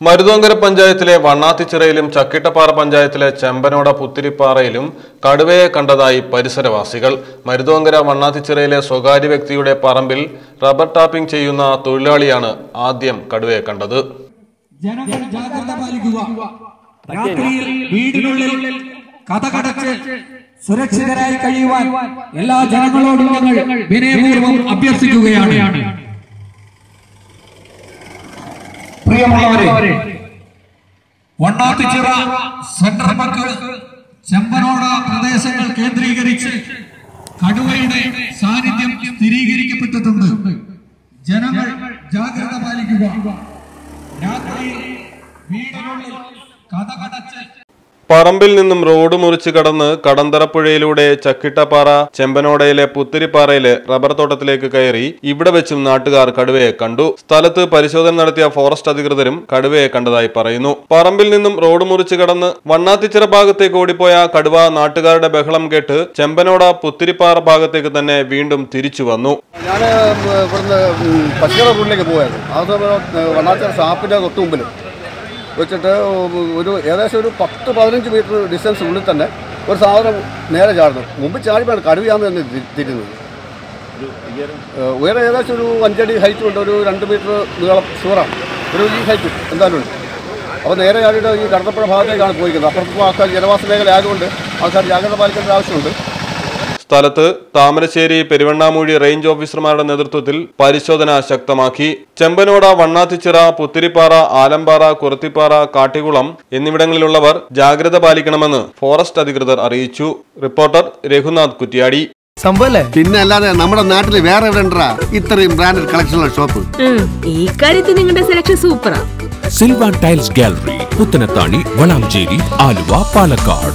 മരുതോങ്കര പഞ്ചായത്തിലെ വണ്ണാത്തിച്ചിറയിലും ചക്കിട്ടപ്പാറ പഞ്ചായത്തിലെ ചെമ്പനോട പുത്തിരിപ്പാറയിലും കടുവയെ കണ്ടതായി പരിസരവാസികൾ. മരുതോങ്കര വണ്ണാത്തിച്ചിറയിലെ സ്വകാര്യ വ്യക്തിയുടെ പറമ്പിൽ റബ്ബർ ടാപ്പിംഗ് ചെയ്യുന്ന തൊഴിലാളിയാണ് ആദ്യം കടുവയെ കണ്ടത്. കഥകടച്ച് സുരക്ഷിതരായി കഴിയുവാൻ എല്ലാ ജനങ്ങളോടും ഞങ്ങൾ വിനയപൂർവം അഭ്യർത്ഥിക്കുകയാണ്. പ്രിയമുള്ളവരെ വണ്ണാത്തിച്ചിറ സെൻട്രൽ പാർക്ക് ചെമ്പനോട പ്രദേശങ്ങൾ കേന്ദ്രീകരിച്ച് കടുവയുടെ സാന്നിധ്യം സ്ഥിരീകരിക്കപ്പെട്ടിട്ടുണ്ട്. ജനങ്ങൾ ജാഗ്രത പാലിക്കുക. രാത്രി വീടിനുള്ളിൽ കഥകടച്ച് പറമ്പിൽ നിന്നും റോഡ് മുറിച്ച് കടന്ന് കടന്തറപ്പുഴയിലൂടെ ചക്കിട്ടപ്പാറ ചെമ്പനോടയിലെ പുത്തിരിപ്പാറയിലെ റബ്ബർ തോട്ടത്തിലേക്ക് കയറി ഇവിടെ വെച്ചും നാട്ടുകാർ കടുവയെ കണ്ടു. സ്ഥലത്ത് പരിശോധന നടത്തിയ ഫോറസ്റ്റ് അധികൃതരും കടുവയെ കണ്ടതായി പറയുന്നു. പറമ്പിൽ നിന്നും റോഡ് മുറിച്ച് കടന്ന് വണ്ണാത്തിച്ചിറ ഭാഗത്തേക്ക് ഓടിപ്പോയ കടുവ നാട്ടുകാരുടെ ബഹളം കേട്ട് ചെമ്പനോട പുത്തിരിപ്പാറ ഭാഗത്തേക്ക് തന്നെ വീണ്ടും തിരിച്ചു വന്നു. ഞാൻ ഇവിടുന്ന് പച്ചക്കറി റൂട്ടിലേക്ക് പോയായിരുന്നു. അത് സമയം സാപ്പിന്റെ തൊട്ടുമുമ്പിൽ തൊട്ട് മുമ്പിൽ വെച്ചിട്ട് ഒരു ഏകദേശം ഒരു പത്ത് പതിനഞ്ച് മീറ്റർ ഡിസ്റ്റൻസ് ഉള്ളിൽ തന്നെ ഒരു സാധനം നേരെ ചാടുന്നു. മുമ്പ് ചാടിപ്പോയാണ് കടുവയാന്ന് തന്നെ തിരിഞ്ഞത് ഉയരം ഏകദേശം ഒരു അഞ്ചടി ഹൈറ്റ് ഉണ്ട് ഒരു രണ്ട് മീറ്റർ നീളം ഷുവറാണ് ഒരു ഈ ഹൈറ്റ് എന്തായാലും ഉണ്ട്. അപ്പോൾ നേരെ ചാടിയിട്ട് ഈ കടത്തപ്പുഴ ഭാഗത്തേക്കാണ് പോയിരിക്കുന്നത്. അപ്പുറത്തും ആൾക്കാർ ജനവാസ മേഖല ആയതുകൊണ്ട് ആൾക്കാർ ജാഗ്രത പാലിക്കേണ്ട ആവശ്യമുണ്ട് സ്ഥലത്ത് താമരശ്ശേരി പെരുവണ്ണാമൂഴി റേഞ്ച് ഓഫീസർമാരുടെ നേതൃത്വത്തിൽ പരിശോധന ശക്തമാക്കി. ചെമ്പനോട വണ്ണാത്തിച്ചിറ പുത്തിരിപ്പാറ ആലമ്പാറ കുറത്തിപ്പാറ കാട്ടികുളം എന്നിവിടങ്ങളിലുള്ളവർ ജാഗ്രത പാലിക്കണമെന്ന് ഫോറസ്റ്റ് അധികൃതർ അറിയിച്ചു. റിപ്പോർട്ടർ രഘുനാഥ് കുറ്റിയാടി. സംഭവല്ലേ? പിന്നെ അല്ലാതെ നമ്മുടെ നാട്ടിൽ വേറെ എവിടെ ഇത്രയും ബ്രാൻഡഡ് കളക്ഷനുള്ള ഷോപ്പ് ഈ കാര്യത്തിൽ നിങ്ങളുടെ സെലക്ഷൻ സൂപ്പറാ Silva tiles gallery Puthanathani Valanchery Aluva Palakkad.